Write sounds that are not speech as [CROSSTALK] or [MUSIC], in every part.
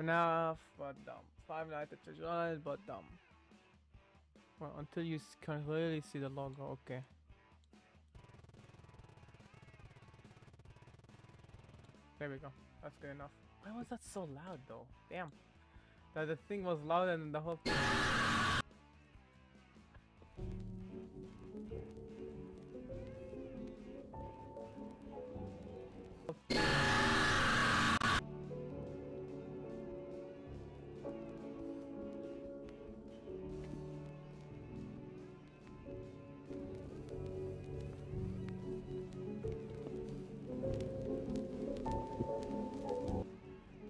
FNAF, but dumb. Five Nights at Island, but dumb. Well, until you can clearly see the logo, okay. There we go. That's good enough. Why was that so loud though? Damn. That the thing was louder than the whole thing.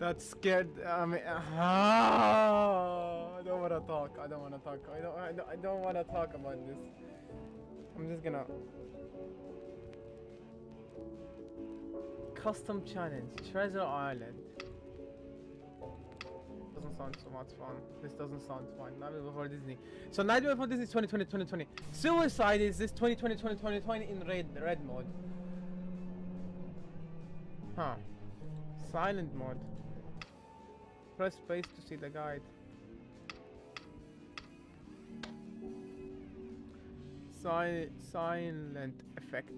That scared. I mean, ah, I don't want to talk. I don't want to talk. I don't. I don't, I don't want to talk about this. I'm just gonna. Custom challenge, Treasure Island. Doesn't sound so much fun. This doesn't sound fun. Nightmare Before Disney. So Nightmare Before Disney 2020 2020. Suicide is this 2020 2020 20 in red red mode. Huh. Silent mode. Press space to see the guide. Si silent effect.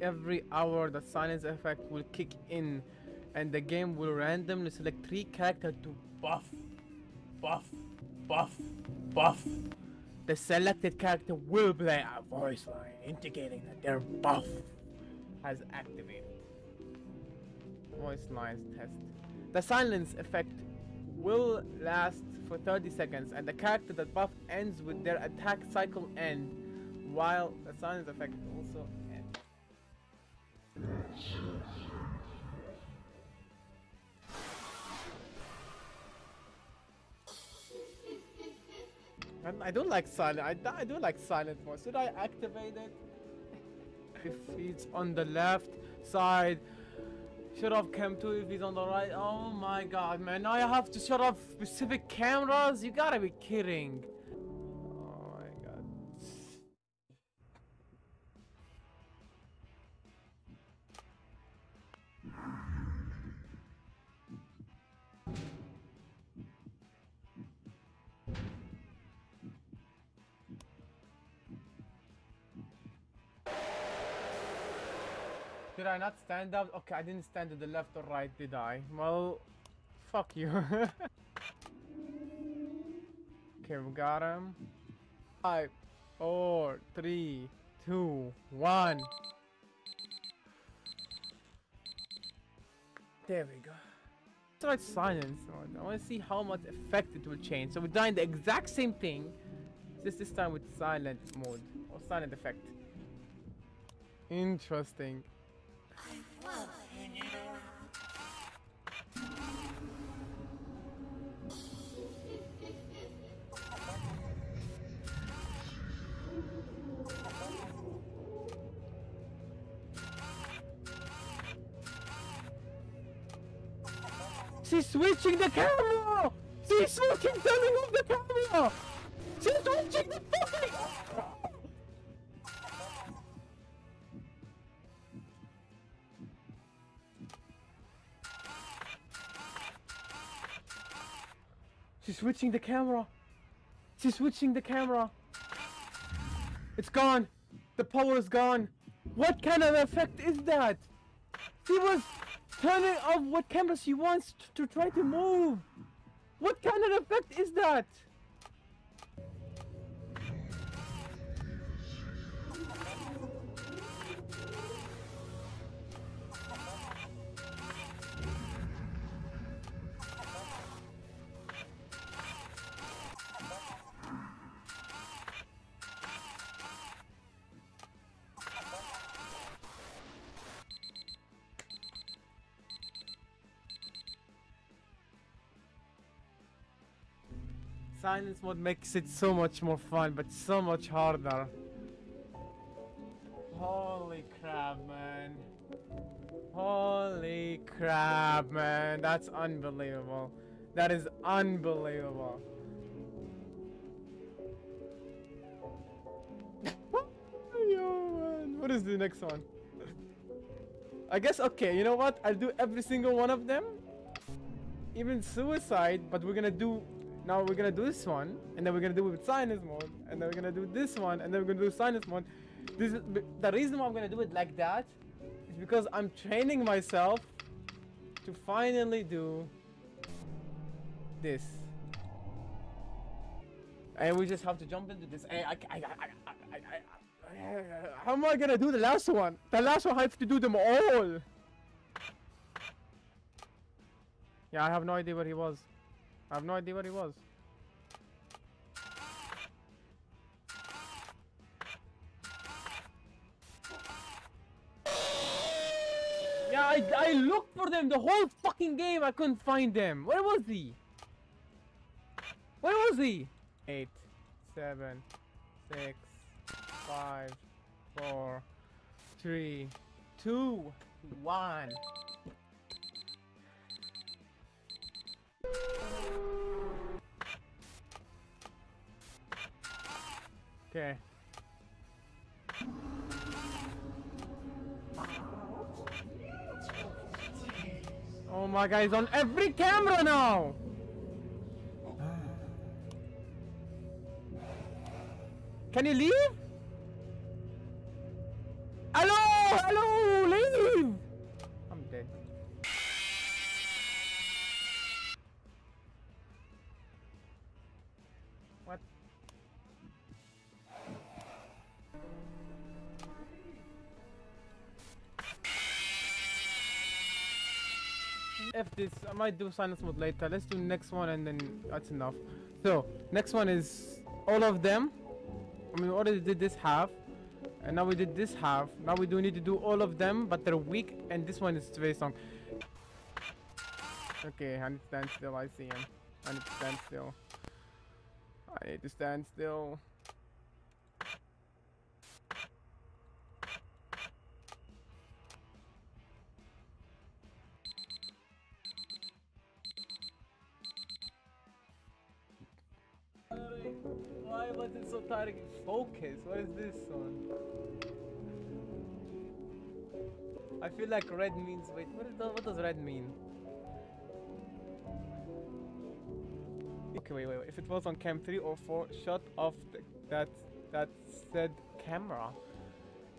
Every hour the silence effect will kick in and the game will randomly select three characters to buff, buff, buff, buff. The selected character will play a voice line indicating that their buff has activated. Voice lines test. The silence effect will last for 30 seconds and the character that buff ends with their attack cycle end while the silence effect also ends. [LAUGHS] And I don't like silent. I, I do like silent mode. Should I activate it? [LAUGHS] If it's on the left side, shut off cam 2 if he's on the right. Oh my god, man. Now I have to shut off specific cameras? You gotta be kidding. Did I not stand up? Okay, I didn't stand to the left or right, did I? Well, fuck you. [LAUGHS] okay, we got him. Five, four, three, two, one. There we go. Try silence mode. I want to see how much effect it will change. So we're doing the exact same thing, just this time with silent mode or silent effect. Interesting. She's switching the camera! She's switching turning off the camera! She's switching the fucking She's switching the camera. She's switching the camera. It's gone. The power is gone. What kind of effect is that? She was turning off what camera she wants to try to move. What kind of effect is that? Silence mode makes it so much more fun, but so much harder. Holy crap, man. Holy crap, man. That's unbelievable. That is unbelievable. Yo, man. What is the next one? I guess, okay, you know what? I'll do every single one of them. even suicide, but we're gonna do now we're gonna do this one, and then we're gonna do it with silence mode, and then we're gonna do this one, and then we're gonna do silence mode. This is the reason why I'm gonna do it like that is because I'm training myself to finally do this. And we just have to jump into this. I, I, I, how am I gonna do the last one? The last one I have to do them all. Yeah, I have no idea what he was. I have no idea what he was. Yeah, I, I looked for them the whole fucking game. I couldn't find them. Where was he? Where was he? Eight, seven, six, five, four, three, two, one. Okay. Oh my god, he's on every camera now! Can you leave? Hello! Hello! F this, I might do silence mode later. Let's do next one and then that's enough. So, next one is all of them. I mean, we already did this half. And now we did this half. Now we do need to do all of them, but they're weak, and this one is very strong. Okay, I need to stand still. I see him. I need to stand still. I need to stand still. Was it so tiring? Focus. What is this one? I feel like red means. Wait, what, is what does red mean? Okay, wait, wait, wait. If it was on cam 3 or 4, shut off the, that that said camera.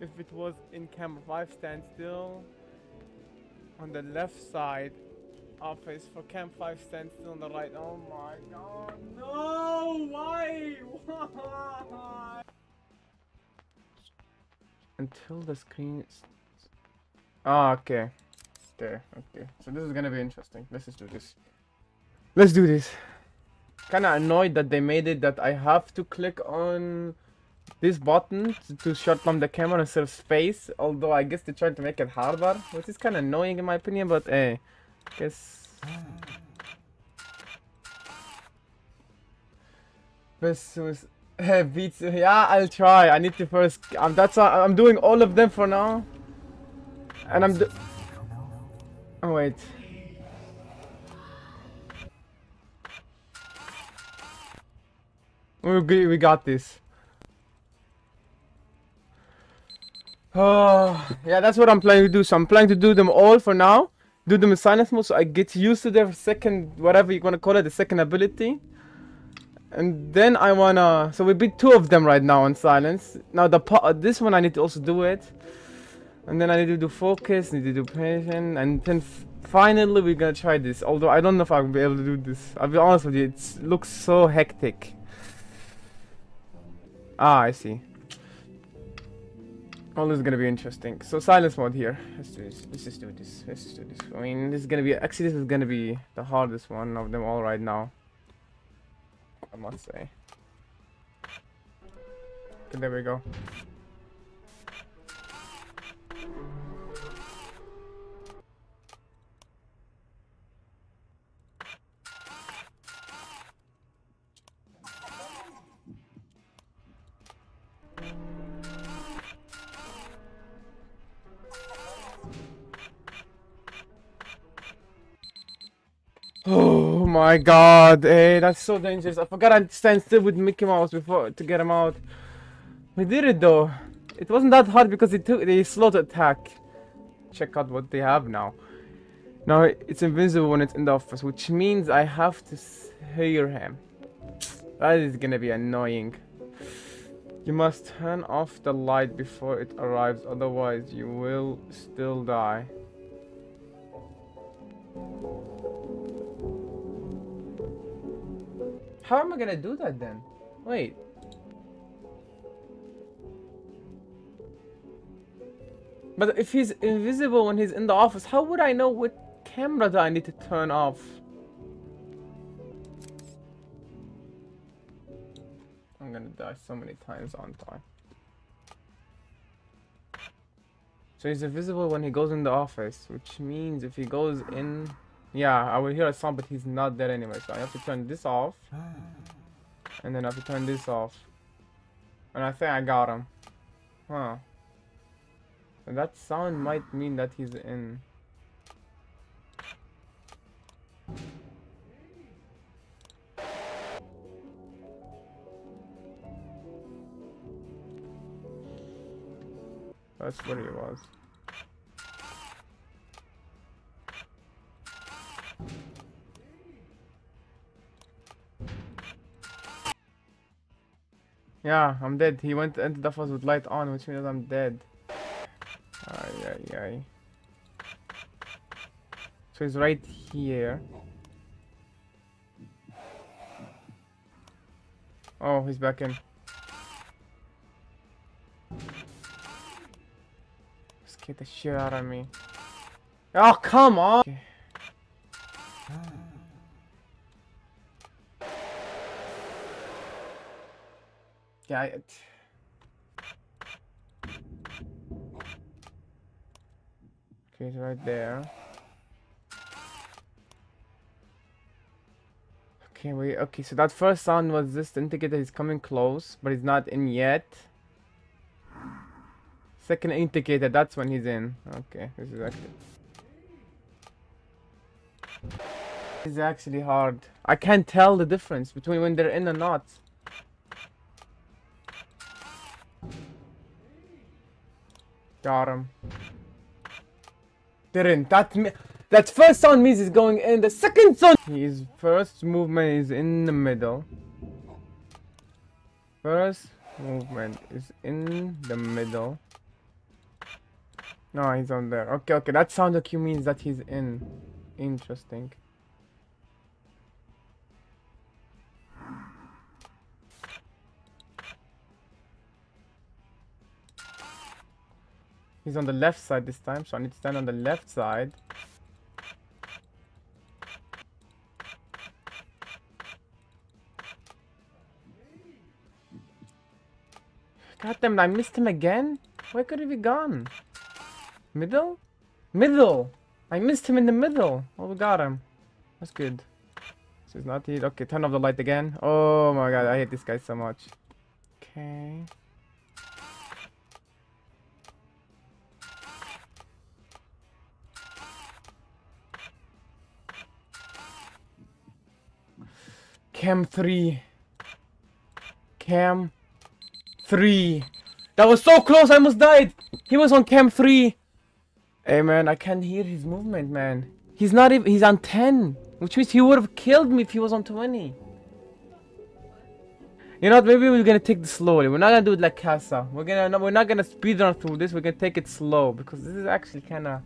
If it was in camera 5, stand still. On the left side, office for camp 5 stand still on the right. Oh my god, no! Why? Why? Until the screen is... Ah, okay. Okay, okay. So this is gonna be interesting. Let's just do this. Let's do this. Kinda annoyed that they made it that I have to click on this button to, shut down the camera instead of space. Although I guess they're trying to make it harder, which is kinda annoying in my opinion, but eh. Guess. This was [LAUGHS] beats. Yeah, I'll try. I need to first. Um, that's. I'm doing all of them for now. And I'm. Do oh wait. We we got this. Oh, [SIGHS] yeah, that's what I'm planning to do. So I'm planning to do them all for now do the in silence mode so I get used to their second, whatever you want to call it, the second ability. And then I wanna, so we beat two of them right now in silence. Now the this one I need to also do it. And then I need to do focus, need to do patient, and then finally we're gonna try this. Although I don't know if I'll be able to do this. I'll be honest with you, it looks so hectic. Ah, I see. All this is gonna be interesting. So silence mode here. Let's do this. Let's just do this. Let's just do this. I mean, this is gonna be actually this is gonna be the hardest one of them all right now. I must say. There we go. My god, hey, that's so dangerous. I forgot I stand still with Mickey Mouse before to get him out. We did it though. It wasn't that hard because it took the slow to attack. Check out what they have now. Now it's invisible when it's in the office, which means I have to hear him. That is gonna be annoying. You must turn off the light before it arrives, otherwise you will still die. How am I gonna do that then? Wait. But if he's invisible when he's in the office, how would I know what camera do I need to turn off? I'm gonna die so many times on time. So he's invisible when he goes in the office, which means if he goes in... Yeah, I will hear a sound, but he's not there anyway. So I have to turn this off. And then I have to turn this off. And I think I got him. Huh. And that sound might mean that he's in. That's what he was. Yeah, I'm dead. He went into the force with light on, which means I'm dead. Ay, ay, ay. So he's right here. Oh, he's back in. Just Get the shit out of me. Oh, come on! Okay. Yeah, it... Okay, it's right there. Okay, wait, okay, so that first sound was this indicator he's coming close, but he's not in yet. Second indicator, that's when he's in. Okay, this is actually... This is actually hard. I can't tell the difference between when they're in or not. Got him. Didn't. That that first sound means he's going in. The second sound. His first movement is in the middle. First movement is in the middle. No, he's on there. Okay, okay. That sound cue means that he's in. Interesting. He's on the left side this time, so I need to stand on the left side. God damn it, I missed him again? Where could he be gone? Middle? Middle! I missed him in the middle. Oh, we got him. That's good. So he's not here. Okay, turn off the light again. Oh my god, I hate this guy so much. Okay. Cam 3. Cam 3. That was so close, I almost died. He was on cam 3. Hey man, I can't hear his movement, man. He's not even, he's on 10. Which means he would have killed me if he was on 20. You know what, maybe we're gonna take this slowly. We're not gonna do it like Casa. We're gonna, we're not gonna speed run through this. We're gonna take it slow. Because this is actually kinda,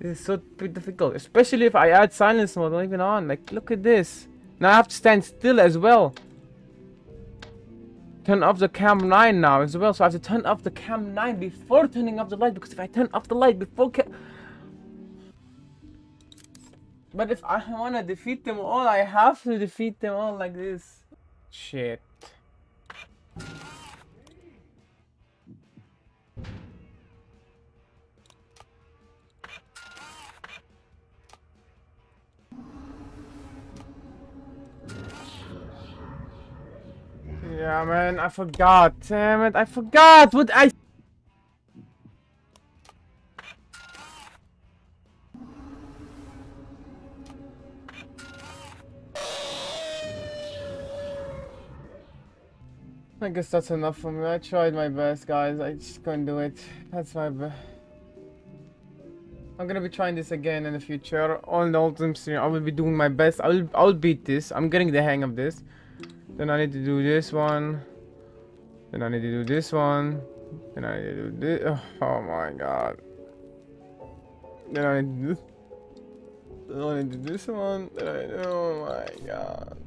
this is so difficult. Especially if I add silence mode, not even on. Like, look at this. Now I have to stand still as well. Turn off the cam 9 now as well. So I have to turn off the cam 9 before turning off the light. Because if I turn off the light before cam... But if I want to defeat them all, I have to defeat them all like this. Shit. Yeah, man, I forgot. Damn it, I forgot what I... I guess that's enough for me. I tried my best, guys. I just couldn't do it. That's my best. I'm gonna be trying this again in the future. On the ultimate stream, I will be doing my best. I will, I will beat this. I'm getting the hang of this. Then I need to do this one. Then I need to do this one. Then I need to do this. Oh, oh my god. Then I need to do. Then I need to do this one. Then I, oh my god.